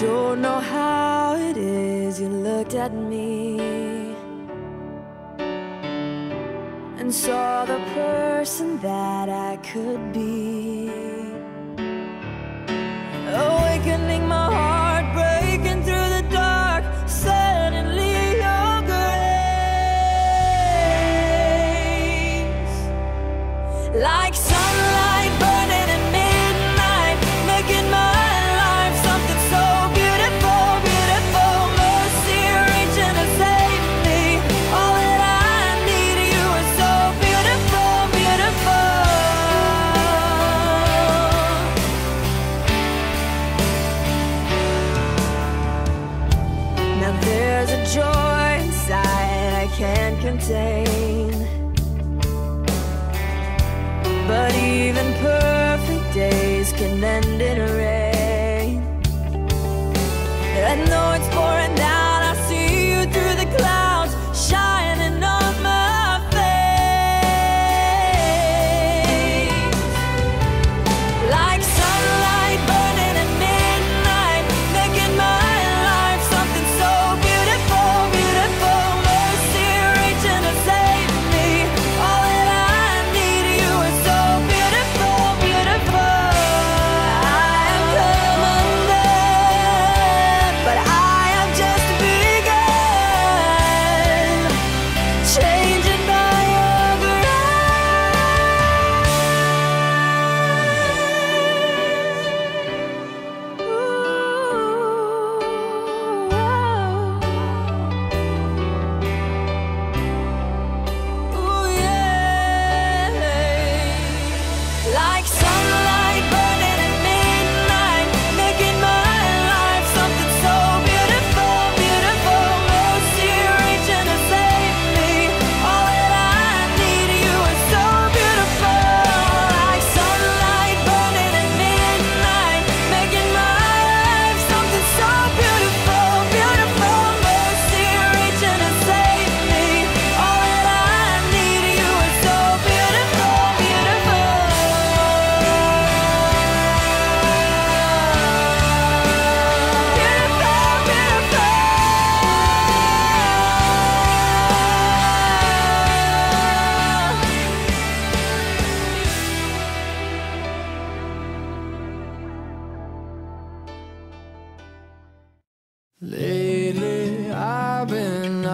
don't know how it is you looked at me and saw the person that I could be.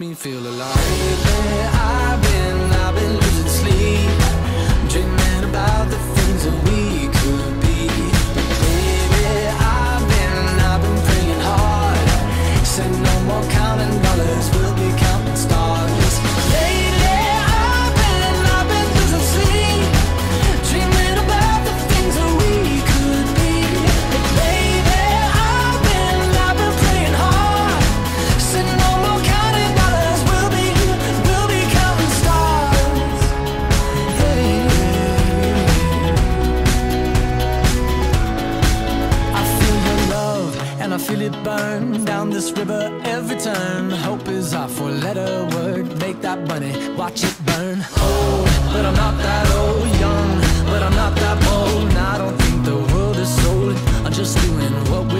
Makes me feel alive. I feel it burn down this river every turn. Hope is our four-letter word. Make that money, watch it burn. Old, but I'm not that old. Young, but I'm not that bold. And I don't think the world is sold. I'm just doing what we're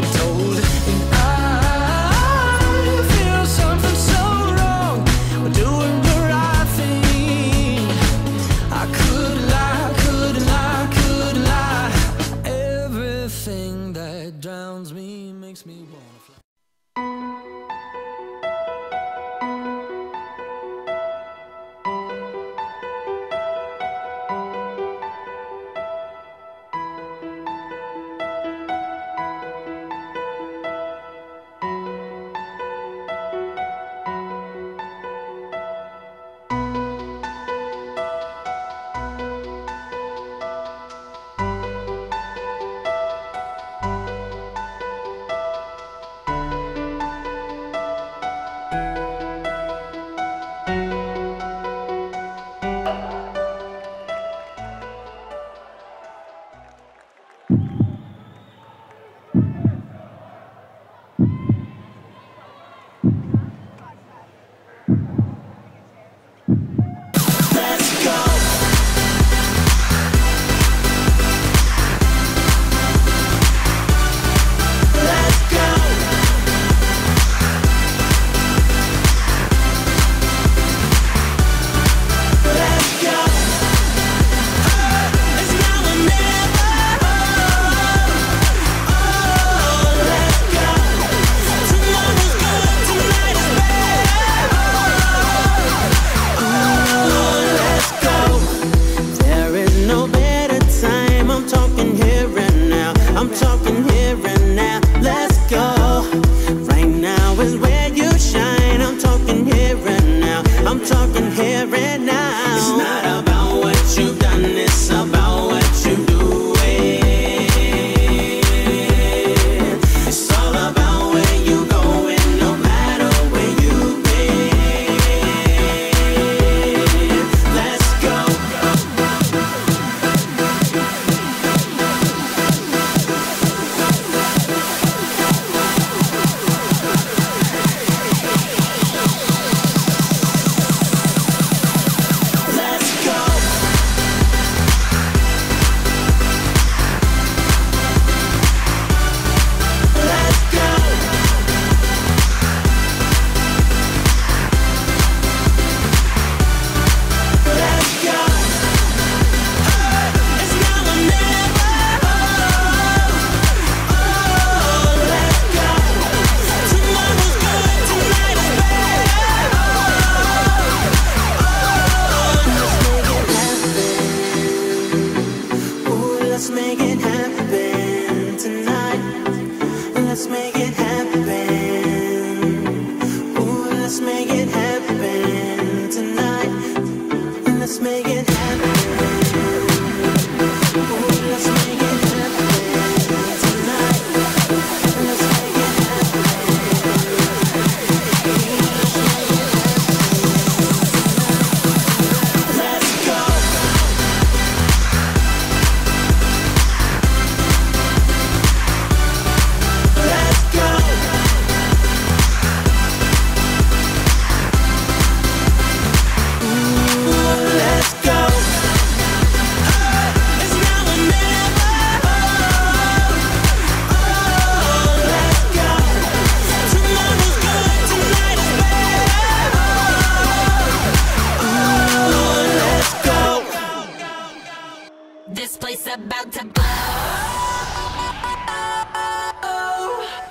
This place about to blow.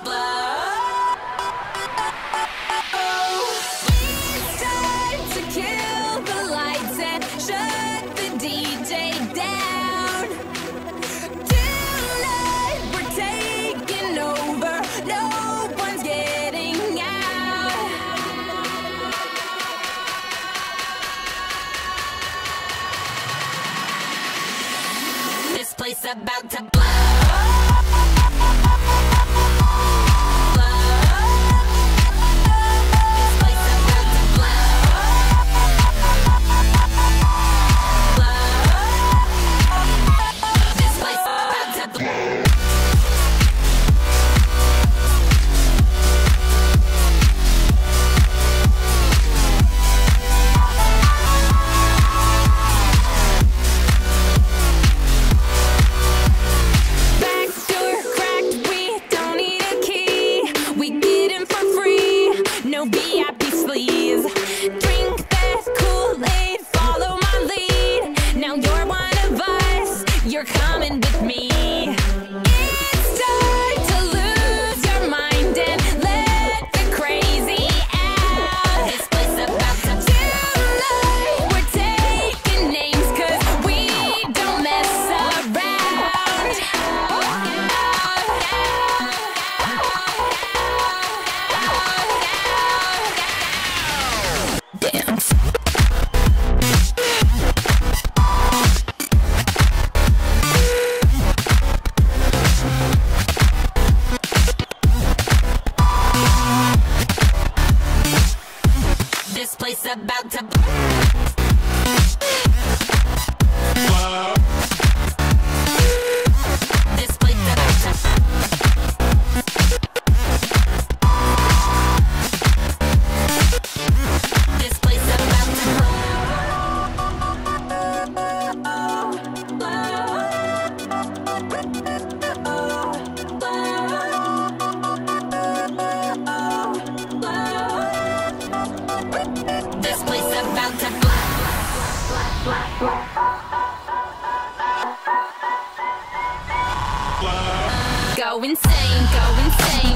Blow. about to blow. vice, you're coming with me. Go insane, go insane,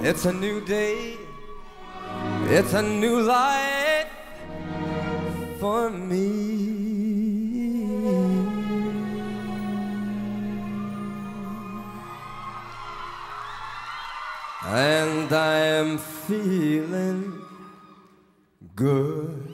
It's a new day. It's a new life for me. And I am feeling good.